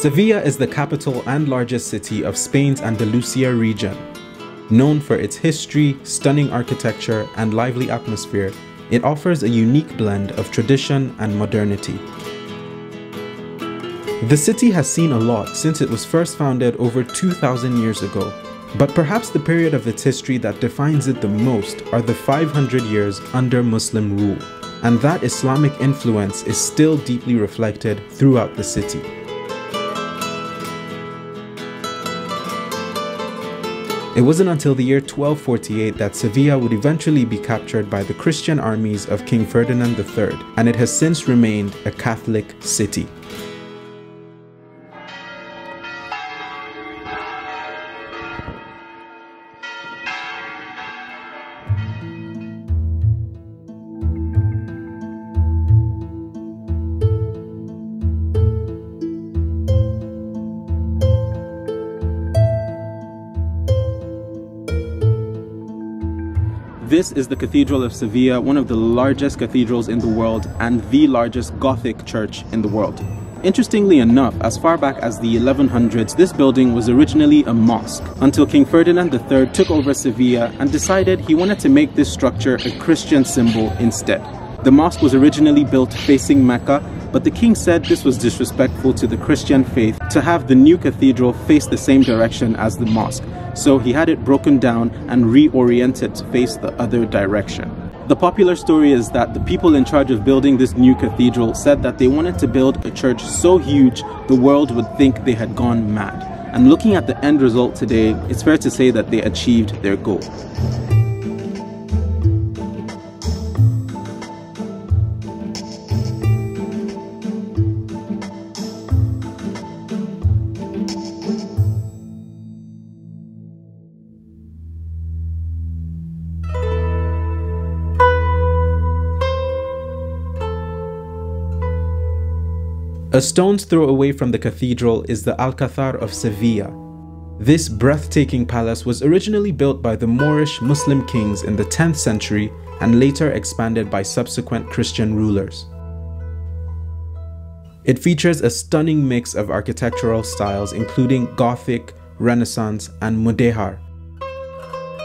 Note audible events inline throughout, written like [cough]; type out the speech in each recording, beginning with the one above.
Sevilla is the capital and largest city of Spain's Andalusia region. Known for its history, stunning architecture, and lively atmosphere, it offers a unique blend of tradition and modernity. The city has seen a lot since it was first founded over 2,000 years ago, but perhaps the period of its history that defines it the most are the 500 years under Muslim rule, and that Islamic influence is still deeply reflected throughout the city. It wasn't until the year 1248 that Sevilla would eventually be captured by the Christian armies of King Ferdinand III, and it has since remained a Catholic city. This is the Cathedral of Sevilla, one of the largest cathedrals in the world and the largest Gothic church in the world. Interestingly enough, as far back as the 1100s, this building was originally a mosque until King Ferdinand III took over Sevilla and decided he wanted to make this structure a Christian symbol instead. The mosque was originally built facing Mecca, but the king said this was disrespectful to the Christian faith to have the new cathedral face the same direction as the mosque, so he had it broken down and reoriented to face the other direction. The popular story is that the people in charge of building this new cathedral said that they wanted to build a church so huge the world would think they had gone mad. And looking at the end result today, it's fair to say that they achieved their goal. A stone's throw away from the cathedral is the Alcazar of Sevilla. This breathtaking palace was originally built by the Moorish Muslim kings in the 10th century and later expanded by subsequent Christian rulers. It features a stunning mix of architectural styles including Gothic, Renaissance, and Mudéjar,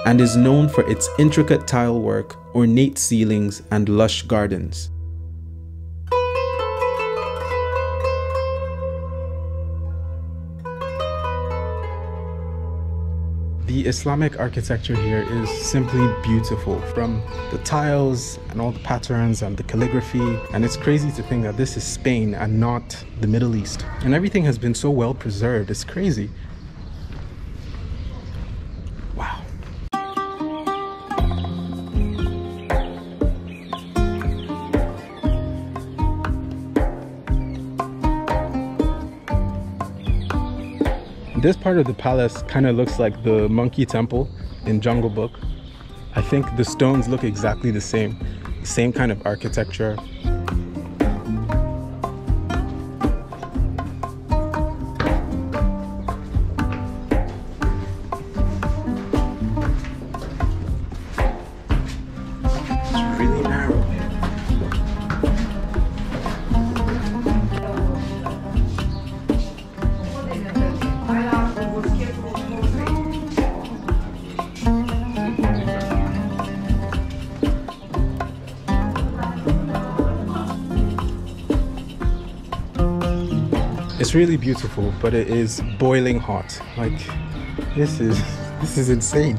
and is known for its intricate tile work, ornate ceilings, and lush gardens. The Islamic architecture here is simply beautiful from the tiles and all the patterns and the calligraphy. And it's crazy to think that this is Spain and not the Middle East. And everything has been so well preserved. It's crazy. This part of the palace kind of looks like the monkey temple in Jungle Book. I think the stones look exactly the same, same kind of architecture, really beautiful, but it is boiling hot. Like this is [laughs] this is insane.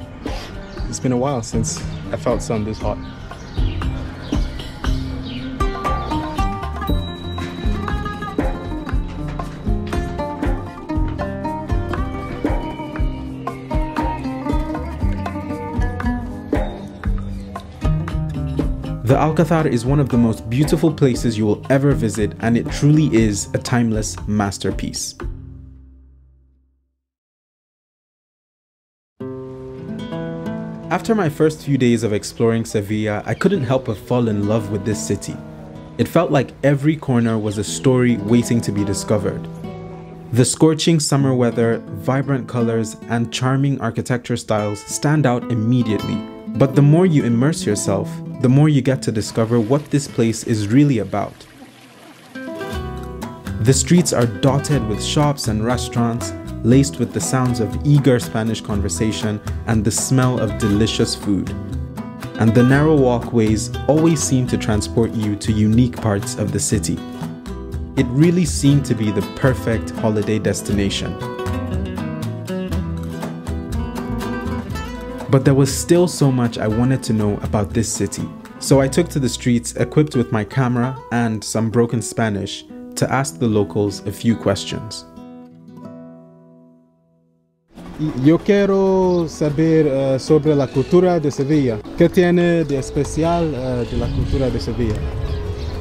It's been a while since I felt sun this hot. The Alcazar is one of the most beautiful places you will ever visit and it truly is a timeless masterpiece. After my first few days of exploring Sevilla, I couldn't help but fall in love with this city. It felt like every corner was a story waiting to be discovered. The scorching summer weather, vibrant colors, and charming architecture styles stand out immediately. But the more you immerse yourself, the more you get to discover what this place is really about. The streets are dotted with shops and restaurants, laced with the sounds of eager Spanish conversation and the smell of delicious food. And the narrow walkways always seem to transport you to unique parts of the city. It really seemed to be the perfect holiday destination. But there was still so much I wanted to know about this city. So I took to the streets equipped with my camera and some broken Spanish to ask the locals a few questions. Yo quiero saber uh, sobre la cultura de Sevilla. ¿Qué tiene de especial uh, de la cultura de Sevilla?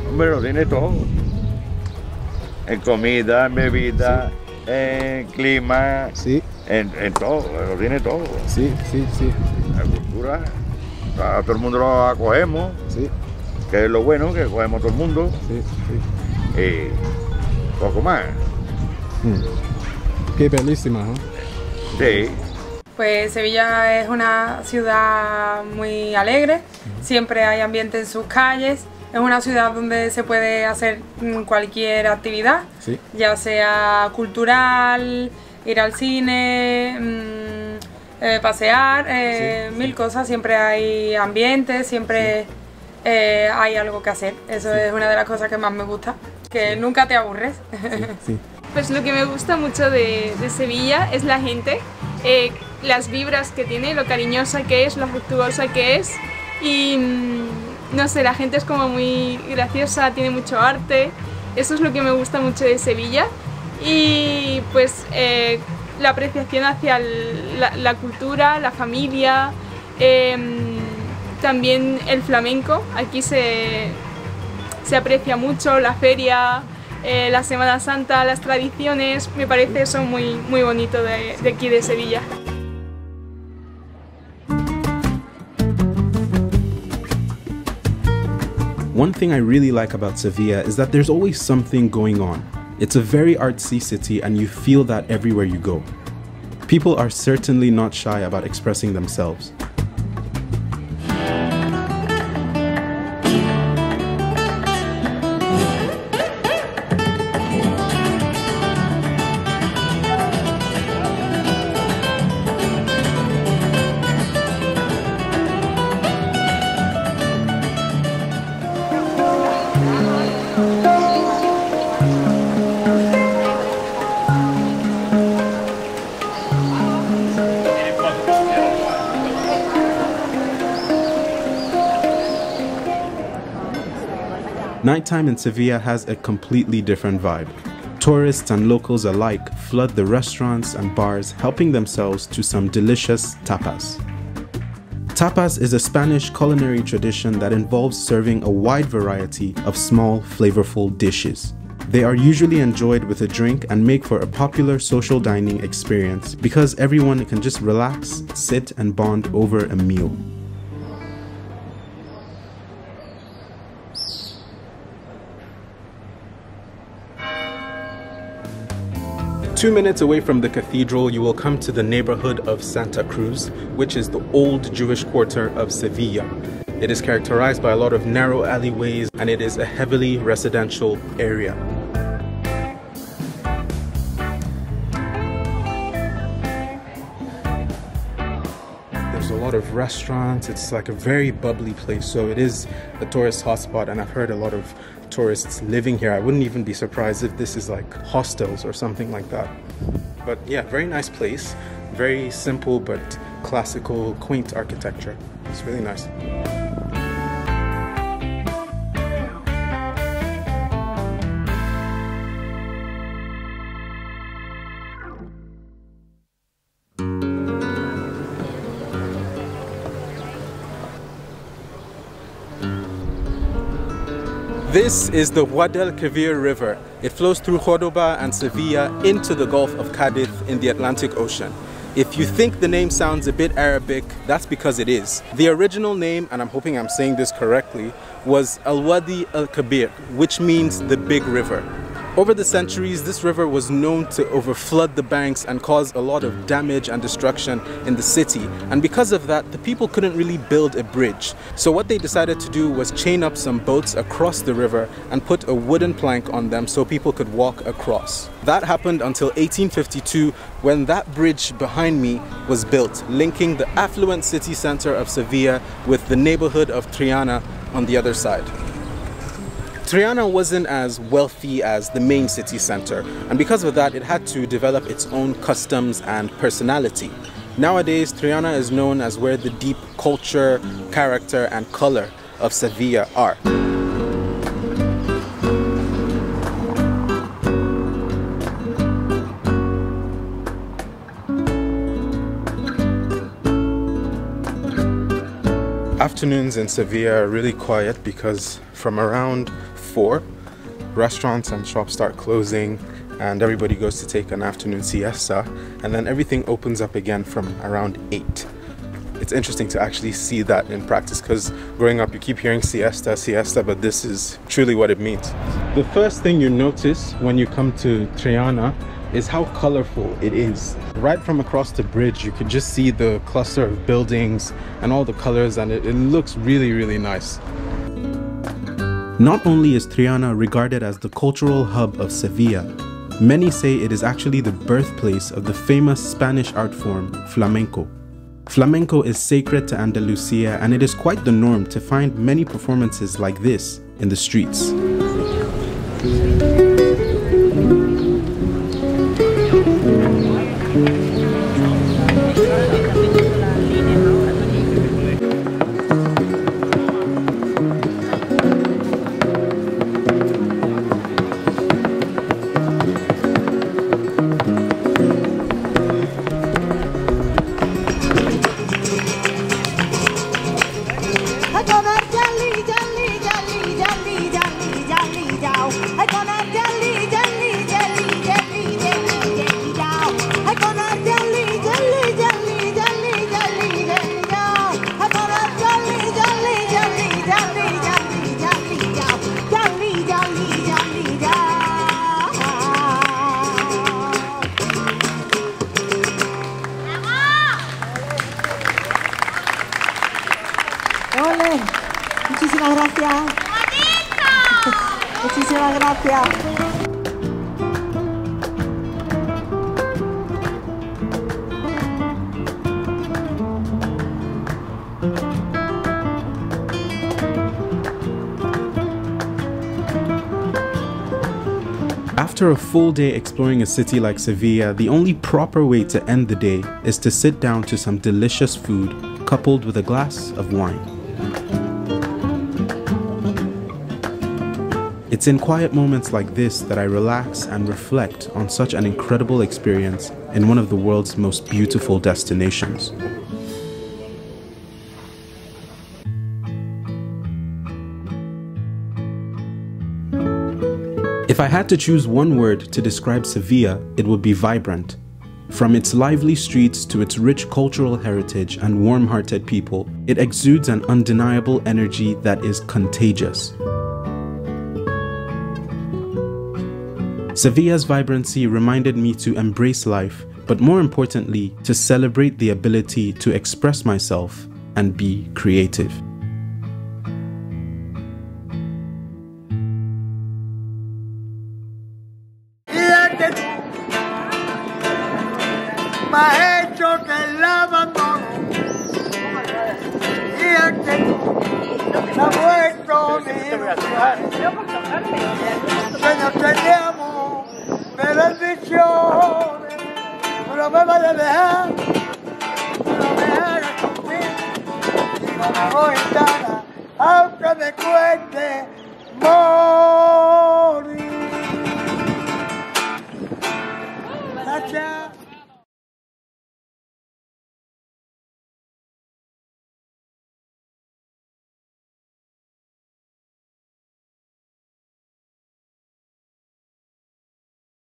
Hombre, lo tiene todo. En comida, en bebida, sí. En clima, sí. en, en, todo, lo tiene todo. Sí, sí, sí. La cultura, a todo el mundo lo acogemos, sí. que es lo bueno, que acogemos a todo el mundo. Sí, sí. Y poco más. Mm. Qué bellísima, ¿no? Sí. Pues Sevilla es una ciudad muy alegre, siempre hay ambiente en sus calles, es una ciudad donde se puede hacer cualquier actividad, sí. ya sea cultural, ir al cine, mmm, eh, pasear, eh, Sí, mil sí. cosas, siempre hay ambiente, siempre eh, hay algo que hacer. Eso es una de las cosas que más me gusta, que nunca te aburres. [laughs] Sí. Pues lo que me gusta mucho de, de Sevilla es la gente, eh, las vibras que tiene, lo cariñosa que es, lo afectuosa que es y mm, no sé, la gente es como muy graciosa, tiene mucho arte, eso es lo que me gusta mucho de Sevilla. Y pues eh, la apreciación hacia la, cultura, la familia, em, también el flamenco, aquí se, se aprecia mucho la feria, eh, la Semana Santa, las tradiciones, me parece eso muy, muy bonito de aquí de Sevilla. One thing I really like about Sevilla is that there's always something going on. It's a very artsy city and you feel that everywhere you go. People are certainly not shy about expressing themselves. Nighttime in Sevilla has a completely different vibe. Tourists and locals alike flood the restaurants and bars, helping themselves to some delicious tapas. Tapas is a Spanish culinary tradition that involves serving a wide variety of small, flavorful dishes. They are usually enjoyed with a drink and make for a popular social dining experience because everyone can just relax, sit, and bond over a meal. Two minutes away from the cathedral, you will come to the neighborhood of Santa Cruz, which is the old Jewish quarter of Sevilla. It is characterized by a lot of narrow alleyways and it is a heavily residential area. There's a lot of restaurants. It's like a very bubbly place. So it is a tourist hotspot, and I've heard a lot of tourists living here. I wouldn't even be surprised if this is like hostels or something like that. But yeah, very nice place. Very simple but classical, quaint architecture. It's really nice. This is the Guadalquivir River. It flows through Cordoba and Sevilla into the Gulf of Cadiz in the Atlantic Ocean. If you think the name sounds a bit Arabic, that's because it is. The original name, and I'm hoping I'm saying this correctly, was Al Wadi Al Kabir, which means the big river. Over the centuries, this river was known to overflood the banks and cause a lot of damage and destruction in the city. And because of that, the people couldn't really build a bridge. So what they decided to do was chain up some boats across the river and put a wooden plank on them so people could walk across. That happened until 1852 when that bridge behind me was built, linking the affluent city center of Sevilla with the neighborhood of Triana on the other side. Triana wasn't as wealthy as the main city center, and because of that, it had to develop its own customs and personality. Nowadays, Triana is known as where the deep culture, character, and color of Sevilla are. Afternoons in Sevilla are really quiet because from around 4, restaurants and shops start closing and everybody goes to take an afternoon siesta and then everything opens up again from around 8. It's interesting to actually see that in practice because growing up you keep hearing siesta, siesta, but this is truly what it means. The first thing you notice when you come to Triana is how colorful it is. Right from across the bridge, you can just see the cluster of buildings and all the colors and it, it looks really, really nice. Not only is Triana regarded as the cultural hub of Sevilla, many say it is actually the birthplace of the famous Spanish art form flamenco. Flamenco is sacred to Andalusia and it is quite the norm to find many performances like this in the streets. After a full day exploring a city like Sevilla, the only proper way to end the day is to sit down to some delicious food coupled with a glass of wine. It's in quiet moments like this that I relax and reflect on such an incredible experience in one of the world's most beautiful destinations. If I had to choose one word to describe Sevilla, it would be vibrant. From its lively streets to its rich cultural heritage and warm hearted people, it exudes an undeniable energy that is contagious. Sevilla's vibrancy reminded me to embrace life, but more importantly, to celebrate the ability to express myself and be creative. Vaya a dejar, no me hagas conmigo, y no me voy aunque me cueste, more.